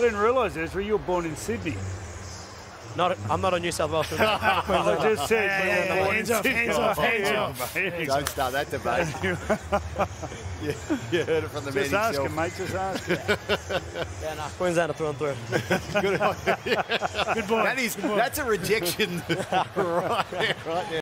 I didn't realise this. Were you were born in Sydney? Not, I'm not a New South Welshman. I just said. Yeah, yeah, yeah, hands off, hands off, hands off. mate. Don't start that debate. you, you heard it from the Just man ask himself. him, mate. Just ask him. yeah, nah, Queenslander through and through. Good boy. That is, that's a rejection right, there, right there.